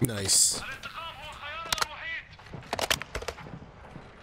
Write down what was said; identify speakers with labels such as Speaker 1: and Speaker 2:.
Speaker 1: Nice.